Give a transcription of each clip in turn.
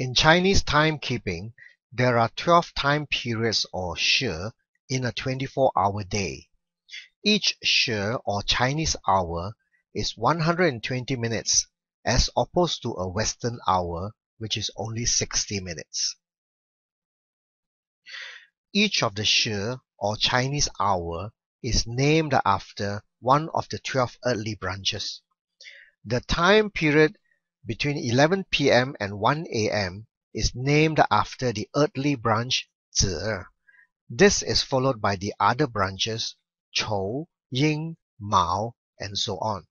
In Chinese timekeeping, there are 12 time periods or shi in a 24-hour day. Each shi or Chinese hour is 120 minutes as opposed to a Western hour which is only 60 minutes. Each of the shi or Chinese hour is named after one of the 12 earthly branches. The time period between 11 p.m. and 1 a.m. is named after the earthly branch Zi. This is followed by the other branches Chou, Yin, Mao, and so on.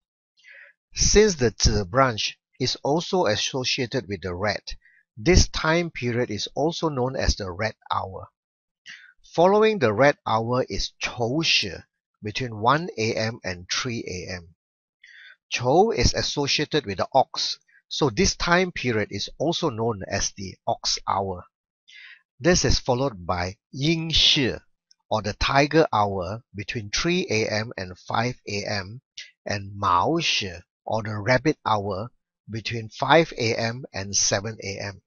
Since the Zi branch is also associated with the red, this time period is also known as the red hour. Following the red hour is Chou Shi between 1 a.m. and 3 a.m. Chou is associated with the ox so this time period is also known as the ox hour. This is followed by Yin Shi, or the tiger hour between 3 a.m. and 5 a.m. and Mao Shi, or the rabbit hour between 5 a.m. and 7 a.m.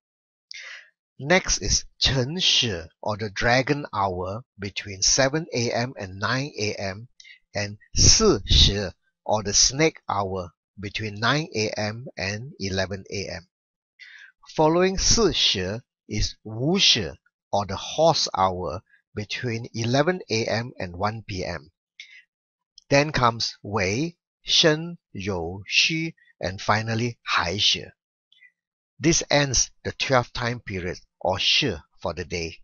Next is Chen Shi, or the dragon hour between 7 a.m. and 9 a.m. and Si Shi, or the snake hour between 9 a.m. and 11 a.m. Following Si Shi is Wu Shi or the horse hour between 11 a.m. and 1 p.m. Then comes Wei, Shen, You, Xu, and finally Hai Shi. This ends the 12 time period or Shi for the day.